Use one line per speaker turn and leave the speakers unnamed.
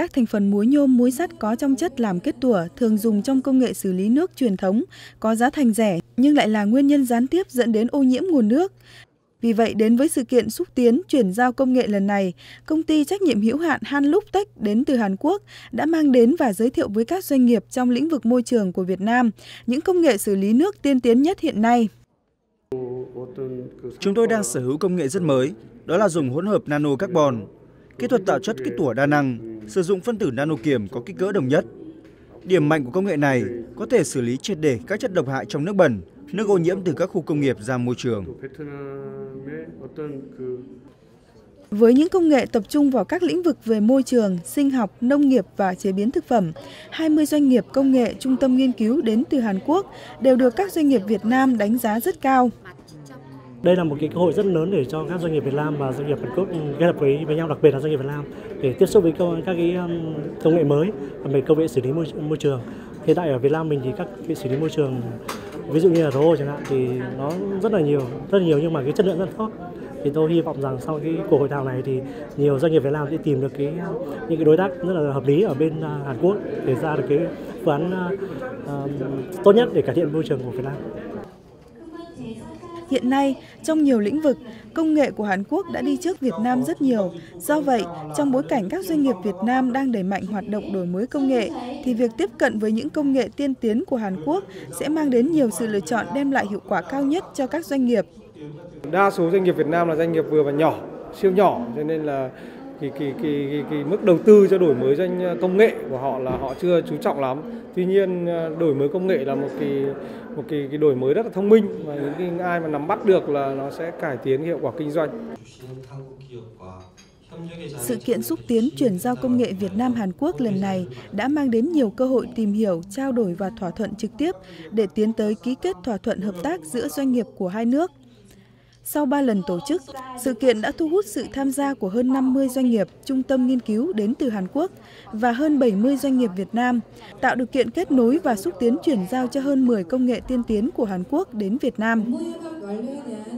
Các thành phần muối nhôm, muối sắt có trong chất làm kết tủa thường dùng trong công nghệ xử lý nước truyền thống, có giá thành rẻ nhưng lại là nguyên nhân gián tiếp dẫn đến ô nhiễm nguồn nước. Vì vậy, đến với sự kiện xúc tiến chuyển giao công nghệ lần này, công ty trách nhiệm hữu hạn Hanlook Tech đến từ Hàn Quốc đã mang đến và giới thiệu với các doanh nghiệp trong lĩnh vực môi trường của Việt Nam những công nghệ xử lý nước tiên tiến nhất hiện nay.
Chúng tôi đang sở hữu công nghệ rất mới, đó là dùng hỗn hợp nano carbon, kỹ thuật tạo chất kết tủa đa năng, sử dụng phân tử nano kiềm có kích cỡ đồng nhất. Điểm mạnh của công nghệ này có thể xử lý triệt để các chất độc hại trong nước bẩn, nước ô nhiễm từ các khu công nghiệp ra môi trường.
Với những công nghệ tập trung vào các lĩnh vực về môi trường, sinh học, nông nghiệp và chế biến thực phẩm, 20 doanh nghiệp công nghệ trung tâm nghiên cứu đến từ Hàn Quốc đều được các doanh nghiệp Việt Nam đánh giá rất cao.
Đây là một cái cơ hội rất lớn để cho các doanh nghiệp Việt Nam và doanh nghiệp Hàn Quốc ừ, kết hợp với với nhau, đặc biệt là doanh nghiệp Việt Nam để tiếp xúc với các cái um, công nghệ mới về công nghệ xử lý môi, môi trường. Hiện tại ở Việt Nam mình thì các cái xử lý môi trường ví dụ như là RO chẳng hạn thì nó rất là nhiều, rất là nhiều nhưng mà cái chất lượng rất tốt. Thì tôi hy vọng rằng sau cái cuộc hội thảo này thì nhiều doanh nghiệp Việt Nam sẽ tìm được cái những cái đối tác rất là hợp lý ở bên à, Hàn Quốc để ra được cái phương án uh, tốt nhất để cải thiện môi trường của Việt Nam.
Hiện nay, trong nhiều lĩnh vực, công nghệ của Hàn Quốc đã đi trước Việt Nam rất nhiều. Do vậy, trong bối cảnh các doanh nghiệp Việt Nam đang đẩy mạnh hoạt động đổi mới công nghệ, thì việc tiếp cận với những công nghệ tiên tiến của Hàn Quốc sẽ mang đến nhiều sự lựa chọn đem lại hiệu quả cao nhất cho các doanh nghiệp.
Đa số doanh nghiệp Việt Nam là doanh nghiệp vừa và nhỏ, siêu nhỏ, cho nên là cái, cái, cái, cái, cái mức đầu tư cho đổi mới doanh à, công nghệ của họ là họ chưa chú trọng lắm. Tuy nhiên à, đổi mới công nghệ là một cái một cái, cái đổi mới rất là thông minh và những cái ai mà nắm bắt được là nó sẽ cải tiến hiệu quả kinh doanh.
Sự kiện xúc tiến chuyển giao công nghệ Việt Nam Hàn Quốc lần này đã mang đến nhiều cơ hội tìm hiểu, trao đổi và thỏa thuận trực tiếp để tiến tới ký kết thỏa thuận hợp tác giữa doanh nghiệp của hai nước. Sau 3 lần tổ chức, sự kiện đã thu hút sự tham gia của hơn 50 doanh nghiệp, trung tâm nghiên cứu đến từ Hàn Quốc và hơn 70 doanh nghiệp Việt Nam, tạo điều kiện kết nối và xúc tiến chuyển giao cho hơn 10 công nghệ tiên tiến của Hàn Quốc đến Việt Nam.